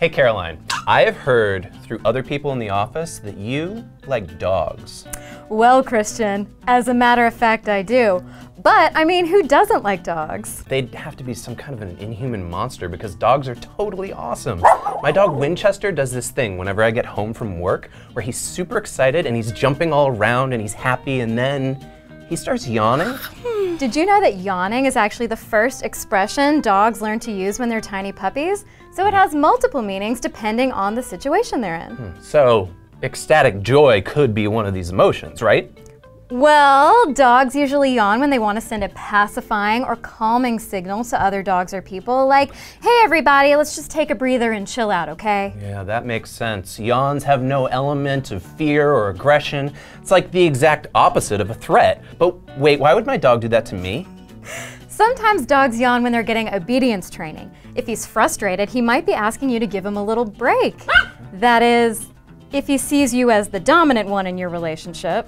Hey Caroline, I have heard through other people in the office that you like dogs. Well, Christian, as a matter of fact, I do. But, I mean, who doesn't like dogs? They'd have to be some kind of an inhuman monster because dogs are totally awesome. My dog Winchester does this thing whenever I get home from work where he's super excited and he's jumping all around and he's happy and then he starts yawning. Hmm. Did you know that yawning is actually the first expression dogs learn to use when they're tiny puppies? So it has multiple meanings depending on the situation they're in. Hmm. So, ecstatic joy could be one of these emotions, right? Well, dogs usually yawn when they want to send a pacifying or calming signal to other dogs or people, like, hey everybody, let's just take a breather and chill out, okay? Yeah, that makes sense. Yawns have no element of fear or aggression. It's like the exact opposite of a threat. But wait, why would my dog do that to me? Sometimes dogs yawn when they're getting obedience training. If he's frustrated, he might be asking you to give him a little break. Ah! that is, if he sees you as the dominant one in your relationship.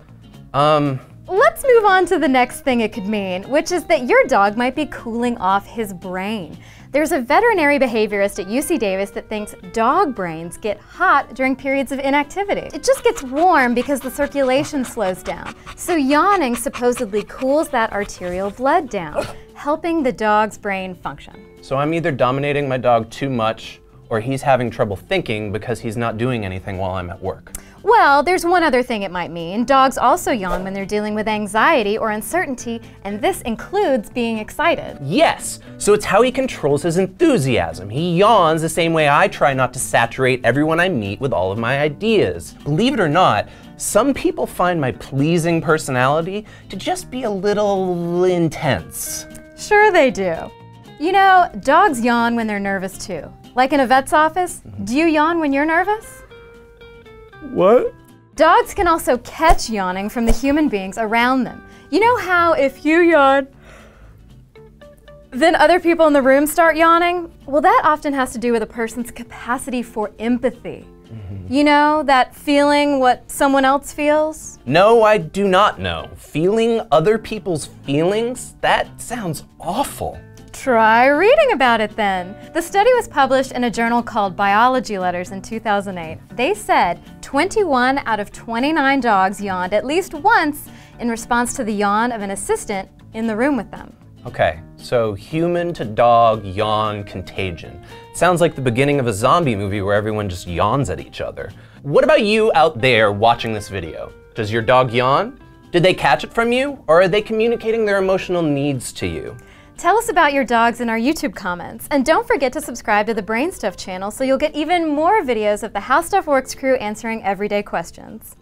Um, Let's move on to the next thing it could mean, which is that your dog might be cooling off his brain. There's a veterinary behaviorist at UC Davis that thinks dog brains get hot during periods of inactivity. It just gets warm because the circulation slows down. So yawning supposedly cools that arterial blood down, helping the dog's brain function. so I'm either dominating my dog too much or he's having trouble thinking because he's not doing anything while I'm at work. Well, there's one other thing it might mean. Dogs also yawn when they're dealing with anxiety or uncertainty, and this includes being excited. Yes, so it's how he controls his enthusiasm. He yawns the same way I try not to saturate everyone I meet with all of my ideas. Believe it or not, some people find my pleasing personality to just be a little intense. Sure, they do. You know, dogs yawn when they're nervous too. Like in a vet's office, mm-hmm. do you yawn when you're nervous? What? Dogs can also catch yawning from the human beings around them. You know how if you yawn, then other people in the room start yawning? Well, that often has to do with a person's capacity for empathy. Mm-hmm. You know, that feeling what someone else feels? No, I do not know. Feeling other people's feelings? That sounds awful. Try reading about it then. The study was published in a journal called Biology Letters in 2008. They said 21 out of 29 dogs yawned at least once in response to the yawn of an assistant in the room with them. Okay, so human to dog yawn contagion. Sounds like the beginning of a zombie movie where everyone just yawns at each other. What about you out there watching this video? Does your dog yawn? Did they catch it from you? Or are they communicating their emotional needs to you? Tell us about your dogs in our YouTube comments. And don't forget to subscribe to the Brain Stuff channel so you'll get even more videos of the How Stuff Works crew answering everyday questions.